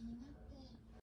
Regina.